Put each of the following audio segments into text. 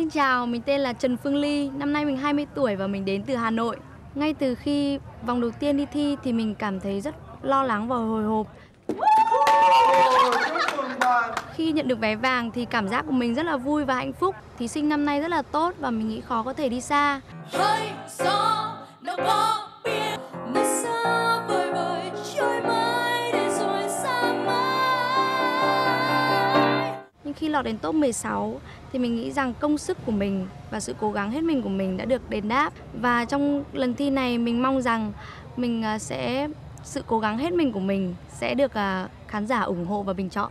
Xin chào, mình tên là Trần Phương Ly, năm nay mình 20 tuổi và mình đến từ Hà Nội. Ngay từ khi vòng đầu tiên đi thi thì mình cảm thấy rất lo lắng và hồi hộp. Khi nhận được vé vàng thì cảm giác của mình rất là vui và hạnh phúc. Thí sinh năm nay rất là tốt và mình nghĩ khó có thể đi xa. hơi gió đâu có biết nơi xa vời vời trôi mãi để rồi xa mãi Nhưng khi lọt đến top 16 thì mình nghĩ rằng công sức của mình và sự cố gắng hết mình của mình đã được đền đáp. Và trong lần thi này, mình mong rằng mình à, sẽ, sự cố gắng hết mình của mình sẽ được à, khán giả ủng hộ và bình chọn.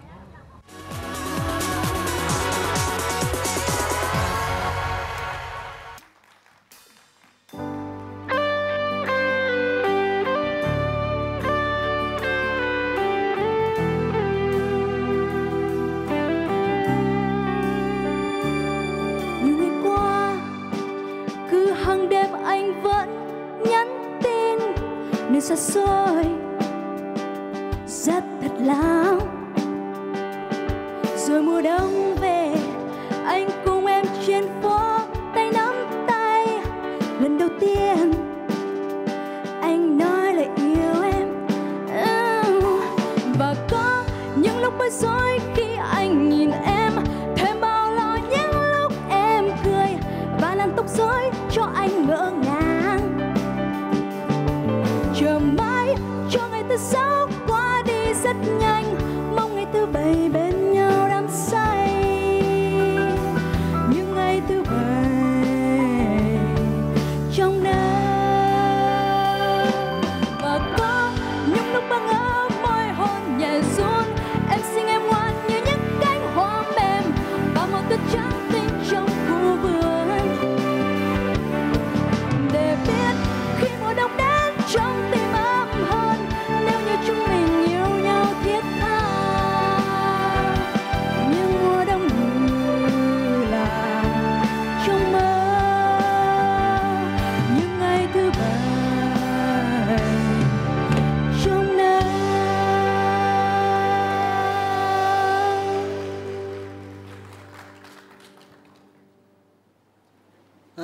Nơi xa xôi. Rất thật lắm rồi mùa đông anh mong ngày thứ bảy bên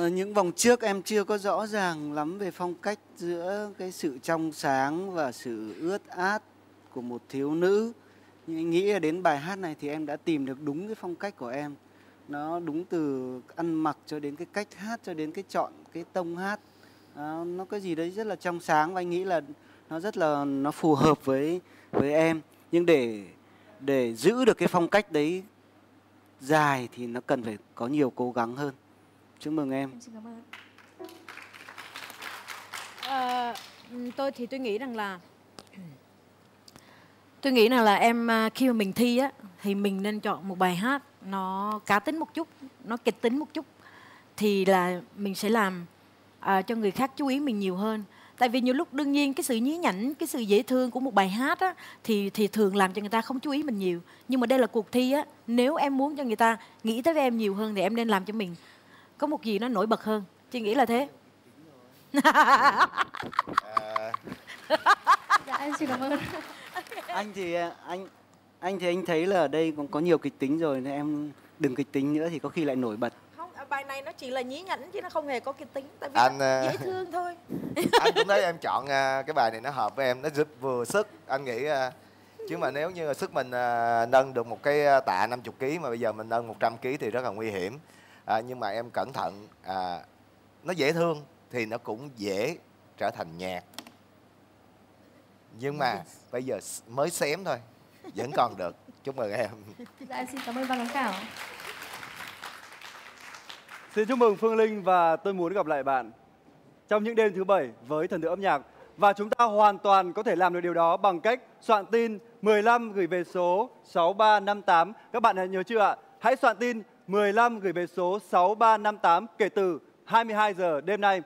những vòng trước em chưa có rõ ràng lắm về phong cách giữa cái sự trong sáng và sự ướt át của một thiếu nữ. Nhưng anh nghĩ là đến bài hát này thì em đã tìm được đúng cái phong cách của em. Nó đúng từ ăn mặc cho đến cái cách hát cho đến cái chọn cái tông hát. à, nó có gì đấy rất là trong sáng và anh nghĩ là nó rất là nó phù hợp với với em. Nhưng để để giữ được cái phong cách đấy dài thì nó cần phải có nhiều cố gắng hơn. Chúc mừng em. Em xin cảm ơn. À, tôi thì tôi nghĩ rằng là tôi nghĩ rằng là em à, khi mà mình thi á thì mình nên chọn một bài hát nó cá tính một chút nó kịch tính một chút thì là mình sẽ làm à, cho người khác chú ý mình nhiều hơn tại vì nhiều lúc đương nhiên cái sự nhí nhảnh cái sự dễ thương của một bài hát á thì thì thường làm cho người ta không chú ý mình nhiều nhưng mà đây là cuộc thi á nếu em muốn cho người ta nghĩ tới em nhiều hơn thì em nên làm cho mình có một gì nó nổi bật hơn? Chị nghĩ là thế. Dạ em xin cảm ơn. anh thì à, anh anh thì anh thấy là ở đây còn có nhiều kịch tính rồi nên em đừng kịch tính nữa thì có khi lại nổi bật. Không à, bài này nó chỉ là nhí nhảnh chứ nó không hề có kịch tính tại vì Anh, à, dễ thương thôi. anh cũng thấy em chọn cái bài này nó hợp với em nó giúp vừa sức. Anh nghĩ chứ mà nếu như sức mình nâng được một cái tạ 50 kg mà bây giờ mình nâng 100 kg thì rất là nguy hiểm à, nhưng mà em cẩn thận à, nó dễ thương thì nó cũng dễ trở thành nhạc nhưng mà bây giờ mới xém thôi vẫn còn được chúc mừng em Dạ em xin cảm ơn ban giám khảo. Xin chúc mừng Phương Linh và tôi muốn gặp lại bạn trong những đêm thứ bảy với thần tượng âm nhạc và chúng ta hoàn toàn có thể làm được điều đó bằng cách soạn tin 15 gửi về số 6358. Các bạn hãy nhớ chưa ạ? Hãy soạn tin 15 gửi về số 6358 kể từ 22 giờ đêm nay.